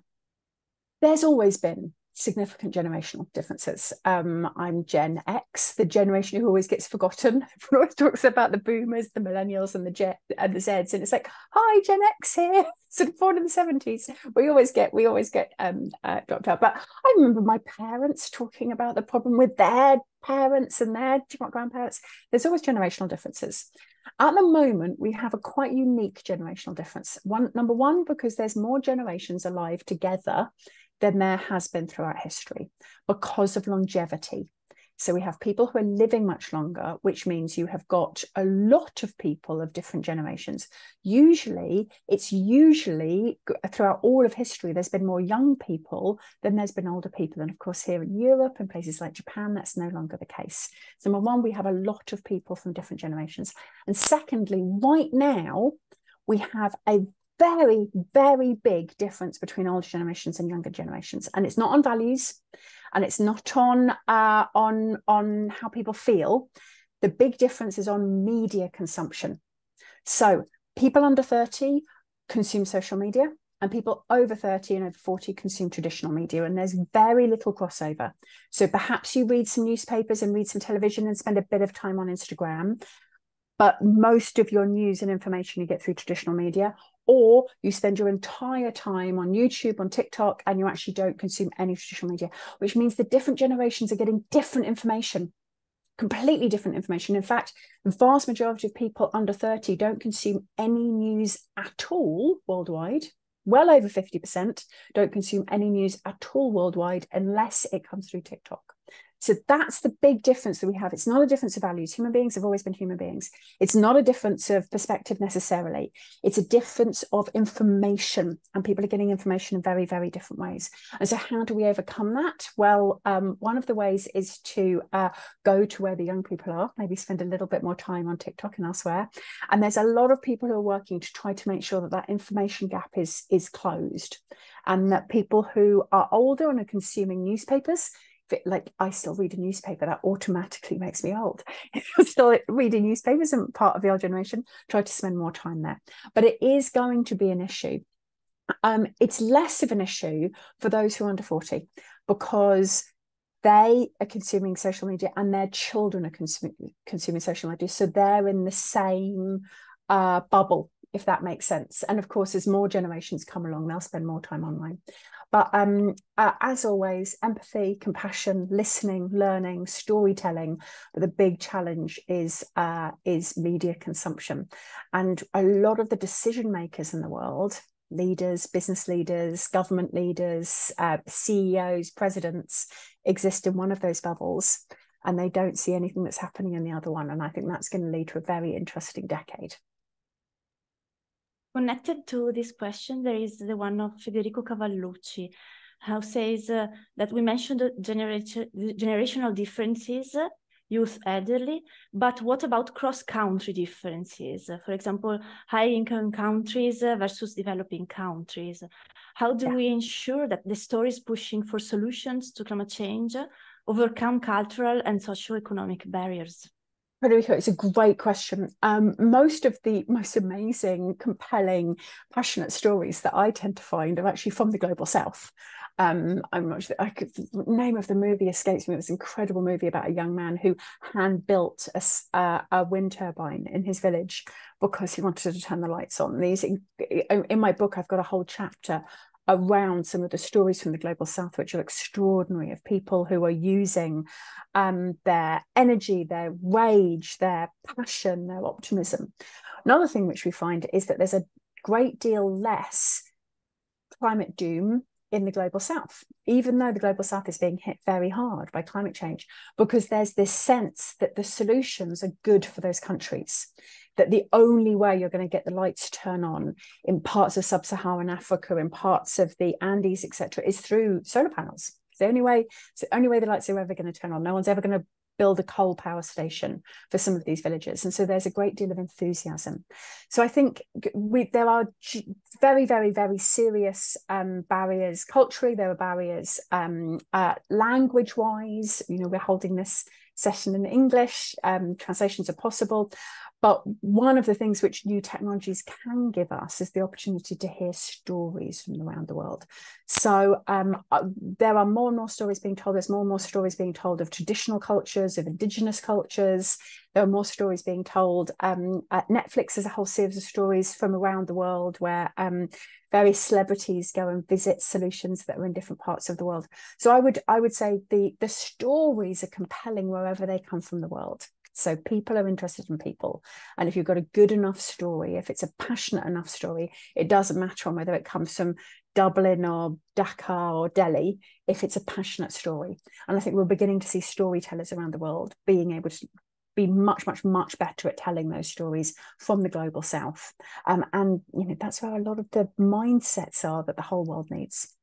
There's always been significant generational differences. Um, I'm Gen X, the generation who always gets forgotten. Everyone always talks about the boomers, the millennials, and the Jet and the Zs, and it's like, "Hi, Gen X here." Sort of born in the seventies. We always get we always get um, uh, dropped out. But I remember my parents talking about the problem with their parents and their grandparents. There's always generational differences. At the moment, we have a quite unique generational difference. One number one, because there's more generations alive together than there has been throughout history because of longevity. So we have people who are living much longer, which means you have got a lot of people of different generations. Usually, it's usually throughout all of history, there's been more young people than there's been older people. And of course, here in Europe and places like Japan, that's no longer the case. So, number one, we have a lot of people from different generations. And secondly, right now, we have a very, very big difference between older generations and younger generations. And it's not on values and it's not on uh, on on how people feel. The big difference is on media consumption. So people under 30 consume social media and people over 30 and over 40 consume traditional media and there's very little crossover so perhaps you read some newspapers and read some television and spend a bit of time on instagram but most of your news and information you get through traditional media or you spend your entire time on YouTube, on TikTok, and you actually don't consume any traditional media, which means the different generations are getting different information, completely different information. In fact, the vast majority of people under 30 don't consume any news at all worldwide. Well over 50% don't consume any news at all worldwide unless it comes through TikTok. So that's the big difference that we have. It's not a difference of values. Human beings have always been human beings. It's not a difference of perspective necessarily. It's a difference of information, and people are getting information in very, very different ways. And so, how do we overcome that? Well, um, one of the ways is to uh, go to where the young people are, maybe spend a little bit more time on TikTok and elsewhere. And there's a lot of people who are working to try to make sure that that information gap is is closed, and that people who are older and are consuming newspapers like I still read a newspaper, that automatically makes me old. still reading newspapers and part of the old generation, try to spend more time there. But it is going to be an issue. Um, it's less of an issue for those who are under 40 because they are consuming social media and their children are consuming, consuming social media. So they're in the same uh, bubble, if that makes sense. And of course, as more generations come along, they'll spend more time online. But um, uh, as always, empathy, compassion, listening, learning, storytelling. But the big challenge is uh, is media consumption, and a lot of the decision makers in the world, leaders, business leaders, government leaders, uh, CEOs, presidents, exist in one of those bubbles, and they don't see anything that's happening in the other one. And I think that's going to lead to a very interesting decade. Connected to this question, there is the one of Federico Cavallucci, who says uh, that we mentioned generation, generational differences, youth elderly, but what about cross-country differences? For example, high-income countries versus developing countries. How do yeah. we ensure that the stories pushing for solutions to climate change overcome cultural and socio-economic barriers? Federico, it's a great question. Um, most of the most amazing, compelling, passionate stories that I tend to find are actually from the global south. Um, I'm not sure. I could, the name of the movie escapes me. It was an incredible movie about a young man who hand built a, uh, a wind turbine in his village because he wanted to turn the lights on. These in, in my book, I've got a whole chapter around some of the stories from the global south, which are extraordinary of people who are using um, their energy, their rage, their passion, their optimism. Another thing which we find is that there's a great deal less climate doom in the global south, even though the global south is being hit very hard by climate change, because there's this sense that the solutions are good for those countries that the only way you're going to get the lights to turn on in parts of sub-Saharan Africa, in parts of the Andes, etc., is through solar panels. It's the only way. It's the only way the lights are ever going to turn on. No one's ever going to build a coal power station for some of these villages and so there's a great deal of enthusiasm so i think we there are very very very serious um, barriers culturally there are barriers um, uh, language wise you know we're holding this session in english um, translations are possible but one of the things which new technologies can give us is the opportunity to hear stories from around the world. So um, uh, there are more and more stories being told. There's more and more stories being told of traditional cultures, of indigenous cultures. There are more stories being told. Um, Netflix has a whole series of stories from around the world where um, various celebrities go and visit solutions that are in different parts of the world. So I would I would say the the stories are compelling wherever they come from the world. So people are interested in people. And if you've got a good enough story, if it's a passionate enough story, it doesn't matter on whether it comes from Dublin or Dakar or Delhi, if it's a passionate story. And I think we're beginning to see storytellers around the world being able to be much, much, much better at telling those stories from the global south. Um, and you know, that's where a lot of the mindsets are that the whole world needs.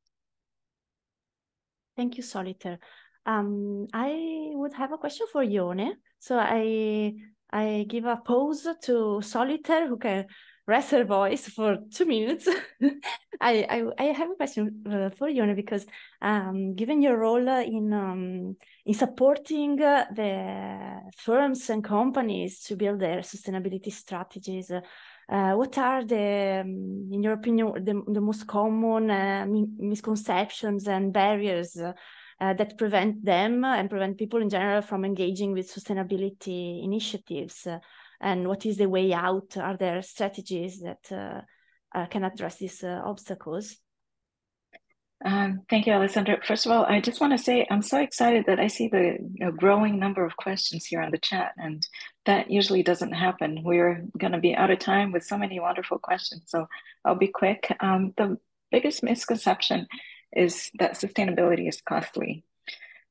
Thank you, Solitaire. Um, I would have a question for Ione. So I I give a pause to Solitaire who can rest her voice for two minutes. I, I, I have a question uh, for Ione because um, given your role in um, in supporting uh, the firms and companies to build their sustainability strategies, uh, what are the, um, in your opinion, the, the most common uh, misconceptions and barriers uh, that prevent them and prevent people in general from engaging with sustainability initiatives? And what is the way out? Are there strategies that uh, uh can address these uh, obstacles? Um, thank you, Alessandra. First of all, I just want to say I'm so excited that I see the you know, growing number of questions here on the chat, and that usually doesn't happen. We're going to be out of time with so many wonderful questions, so I'll be quick. Um, the biggest misconception is that sustainability is costly.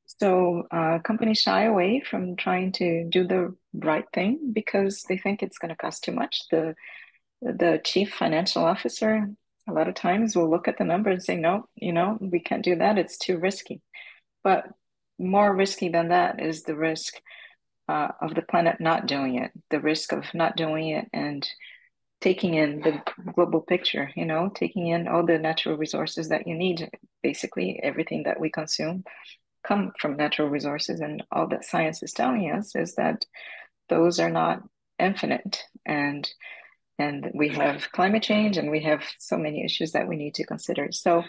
So uh, companies shy away from trying to do the right thing because they think it's going to cost too much. The the chief financial officer a lot of times will look at the number and say, no, you know, we can't do that. It's too risky. But more risky than that is the risk uh, of the planet not doing it, the risk of not doing it and taking in the global picture, you know, taking in all the natural resources that you need. Basically, everything that we consume come from natural resources, and all that science is telling us is that those are not infinite, and and we have climate change, and we have so many issues that we need to consider. So.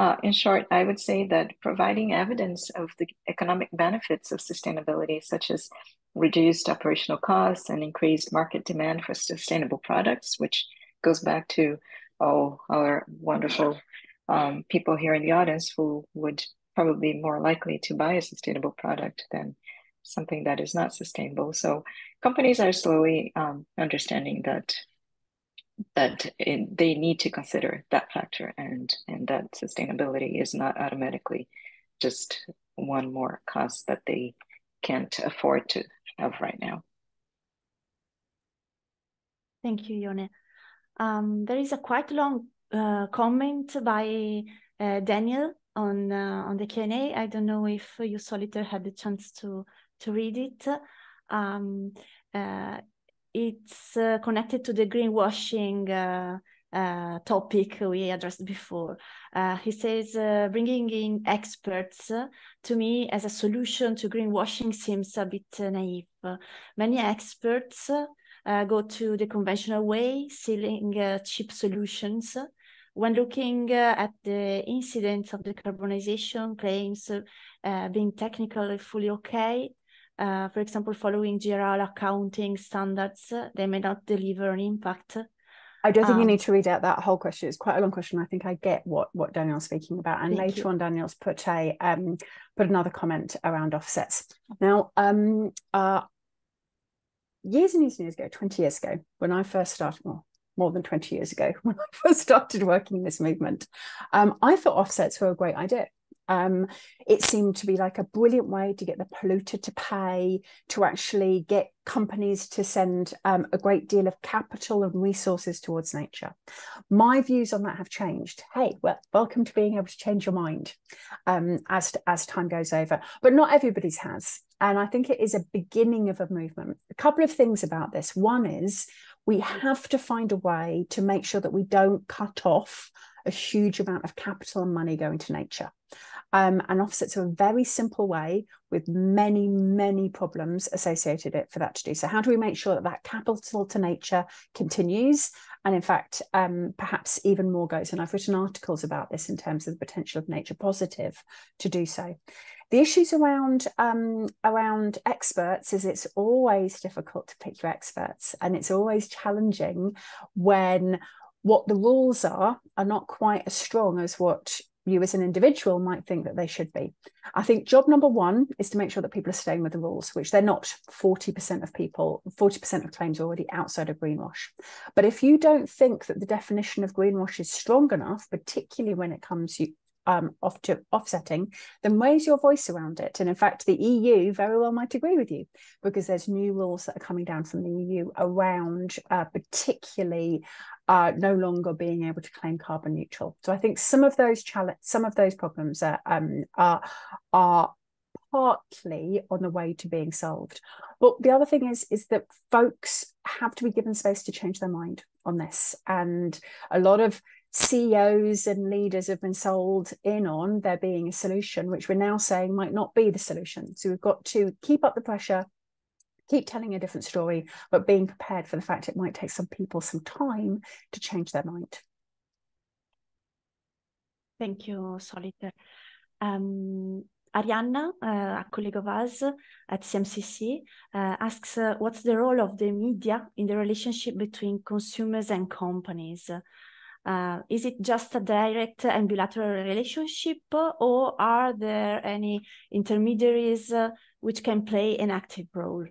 Uh, in short, I would say that providing evidence of the economic benefits of sustainability, such as reduced operational costs and increased market demand for sustainable products, which goes back to all our wonderful um, people here in the audience who would probably be more likely to buy a sustainable product than something that is not sustainable. So companies are slowly um, understanding that that it, they need to consider that factor and and that sustainability is not automatically just one more cost that they can't afford to have right now. Thank you, Ione. Um, there is a quite long uh, comment by uh, Daniel on uh, on the Q&A. I don't know if you Solitaire had the chance to to read it. Um, uh, it's uh, connected to the greenwashing uh, uh, topic we addressed before. Uh, he says uh, bringing in experts to me as a solution to greenwashing seems a bit naive. many experts go to the conventional way, selling cheap solutions. When looking at the incidence of decarbonization claims being technically fully okay, uh, for example, following GRI accounting standards, they may not deliver an impact I don't think um, you need to read out that whole question. It's quite a long question. I think I get what what Daniel's speaking about. And later you. on, Daniel's put a um, put another comment around offsets. Now, um, uh, years and years and years ago, twenty years ago, when I first started, well, more than twenty years ago, when I first started working in this movement, um, I thought offsets were a great idea. Um, it seemed to be like a brilliant way to get the polluter to pay, to actually get companies to send um, a great deal of capital and resources towards nature. My views on that have changed. Hey, well, welcome to being able to change your mind um, as as time goes over, but not everybody's has. And I think it is a beginning of a movement. A couple of things about this. One is we have to find a way to make sure that we don't cut off a huge amount of capital and money going to nature. Um, and offsets are a very simple way with many, many problems associated it for that to do. So, how do we make sure that that capital to nature continues? And in fact, um, perhaps even more goes. And I've written articles about this in terms of the potential of nature positive to do so. The issues around um, around experts is it's always difficult to pick your experts, and it's always challenging when what the rules are are not quite as strong as what you as an individual might think that they should be. I think job number one is to make sure that people are staying with the rules, which they're not. 40% of people, 40% of claims already outside of greenwash. But if you don't think that the definition of greenwash is strong enough, particularly when it comes um, off to offsetting, then raise your voice around it. And in fact, the EU very well might agree with you because there's new rules that are coming down from the EU around uh, particularly uh, no longer being able to claim carbon neutral. So I think some of those challenge, some of those problems are, um, are are partly on the way to being solved. But the other thing is is that folks have to be given space to change their mind on this, and a lot of CEOs and leaders have been sold in on there being a solution, which we're now saying might not be the solution. So we've got to keep up the pressure, keep telling a different story, but being prepared for the fact it might take some people some time to change their mind. Thank you, Solitaire. Um, Arianna, uh, a colleague of us at CMCC, uh, asks uh, what's the role of the media in the relationship between consumers and companies? Uh, is it just a direct and bilateral relationship, or are there any intermediaries uh, which can play an active role?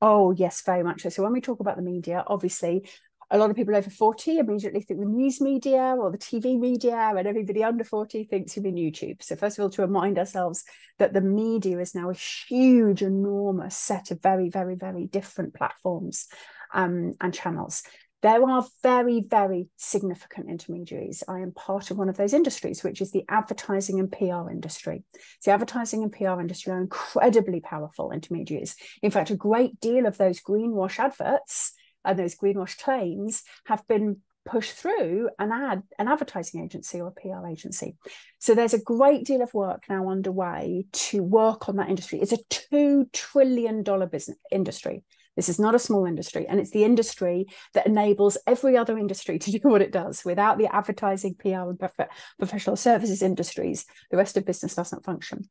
Oh, yes, very much so. So, when we talk about the media, obviously, a lot of people over 40 immediately think the news media or the TV media, and everybody under 40 thinks you mean YouTube. So, first of all, to remind ourselves that the media is now a huge, enormous set of very, very, very different platforms um, and channels there are very, very significant intermediaries. I am part of one of those industries, which is the advertising and PR industry. The advertising and PR industry are incredibly powerful intermediaries. In fact, a great deal of those greenwash adverts and those greenwash claims have been pushed through an ad an advertising agency or a PR agency. So there's a great deal of work now underway to work on that industry. It's a 2 trillion dollar business industry. This is not a small industry, and it's the industry that enables every other industry to do what it does. Without the advertising, PR, and prof- professional services industries, the rest of business doesn't function.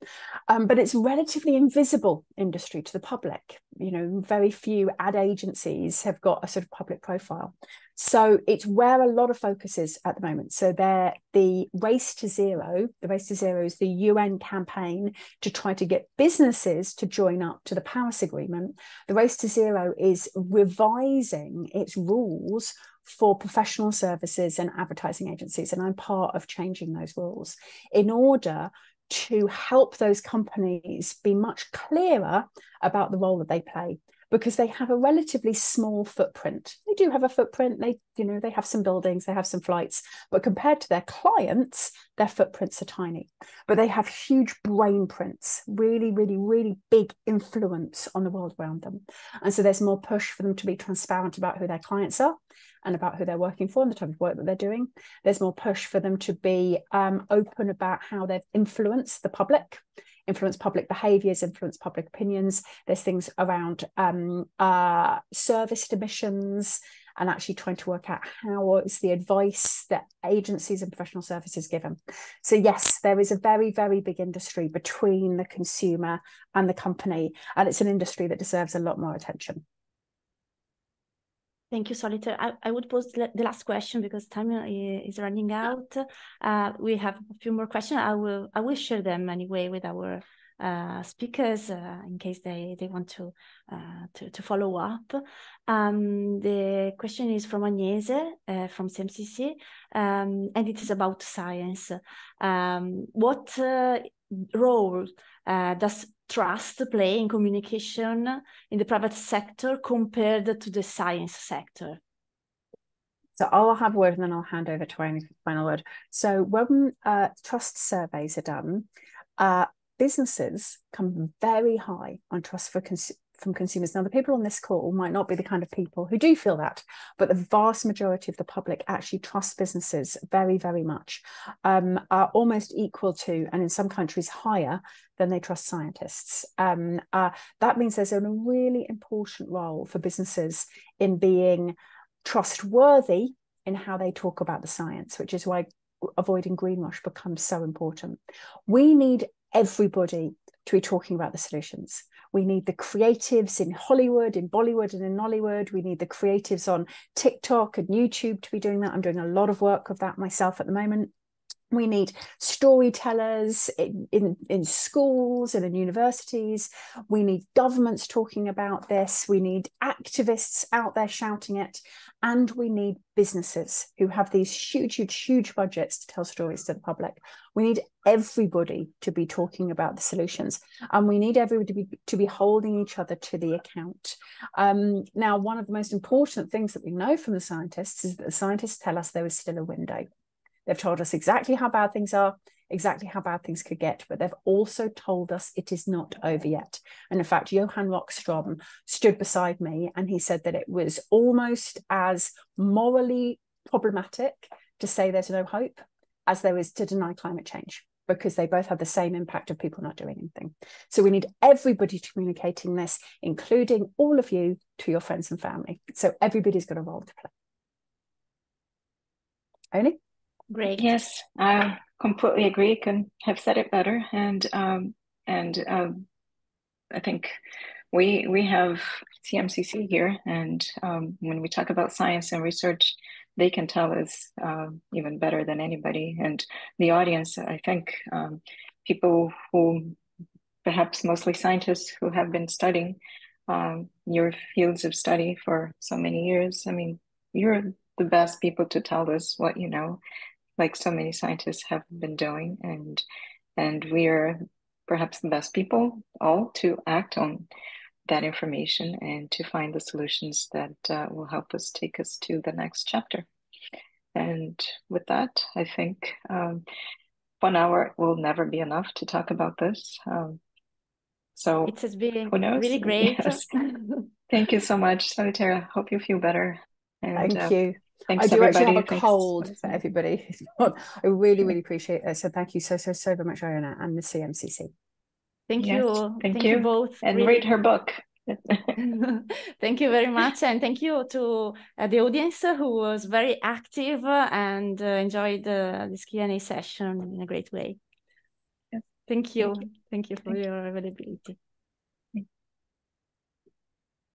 Um, but it's relatively invisible industry to the public. You know, very few ad agencies have got a sort of public profile. So it's where a lot of focus is at the moment. So there, the race to zero, the race to zero is the UN campaign to try to get businesses to join up to the Paris Agreement. The race to zero is revising its rules for professional services and advertising agencies. And I'm part of changing those rules in order to help those companies be much clearer about the role that they play because they have a relatively small footprint. They do have a footprint. They, you know, they have some buildings, they have some flights, but compared to their clients, their footprints are tiny. But they have huge brain prints, really, really, really big influence on the world around them. And so there's more push for them to be transparent about who their clients are and about who they're working for and the type of work that they're doing. There's more push for them to be um, open about how they've influenced the public influence public behaviours, influence public opinions. There's things around um, uh, service emissions and actually trying to work out how is the advice that agencies and professional services given. So yes, there is a very, very big industry between the consumer and the company, and it's an industry that deserves a lot more attention. Thank you, Solitaire. I, I would pose the last question because time is running out. Uh, we have a few more questions. I will I will share them anyway with our uh, speakers uh, in case they, they want to, uh, to, to follow up. Um, the question is from Agnese uh, from CMCC, um, and it is about science. Um, what uh, role does trust play in communication in the private sector compared to the science sector? So I'll have a word and then I'll hand over to Amy for final word. So when uh, trust surveys are done, uh, businesses come very high on trust for, cons- from consumers. Now, the people on this call might not be the kind of people who do feel that, but the vast majority of the public actually trust businesses very, very much, um, are almost equal to, and in some countries higher than they trust scientists. Um, uh, that means there's a really important role for businesses in being trustworthy in how they talk about the science, which is why avoiding greenwash becomes so important. We need everybody to be talking about the solutions. We need the creatives in Hollywood, in Bollywood, and in Nollywood. We need the creatives on TikTok and YouTube to be doing that. I'm doing a lot of work of that myself at the moment we need storytellers in, in, in, schools and in universities. We need governments talking about this. We need activists out there shouting it. And we need businesses who have these huge, huge, huge budgets to tell stories to the public. We need everybody to be talking about the solutions. And we need everybody to be, to be holding each other to the account. Um, now, one of the most important things that we know from the scientists is that the scientists tell us there is still a window They've told us exactly how bad things are, exactly how bad things could get, but they've also told us it is not over yet. And in fact, Johan Rockström stood beside me and he said that it was almost as morally problematic to say there's no hope as there is to deny climate change because they both have the same impact of people not doing anything. So we need everybody communicating this, including all of you to your friends and family. So everybody's got a role to play. Ione? Great. Yes, I completely agree. Can have said it better, and um, and um, I think we we have CMCC here, and um, when we talk about science and research, they can tell us um, even better than anybody. And the audience, I think, um, people who perhaps mostly scientists who have been studying um, your fields of study for so many years. I mean, you're the best people to tell us what you know like so many scientists have been doing and and we are perhaps the best people all to act on that information and to find the solutions that uh, will help us take us to the next chapter. And with that i think um, one hour will never be enough to talk about this um, so it has been really great. Yes. thank you so much Solitaire hope you feel better. And, thank uh, you Thanks, I do everybody. actually have a Thanks. cold for everybody. I really, really appreciate it. So thank you so, so, so very much, Ione, and the CMCC. Thank yes, you. Thank, thank you. you. both. And really. read her book. thank you very much. And thank you to uh, the audience who was very active and uh, enjoyed uh, this Q&A session in a great way. Yes. Thank you. Thank you, thank you for thank your availability.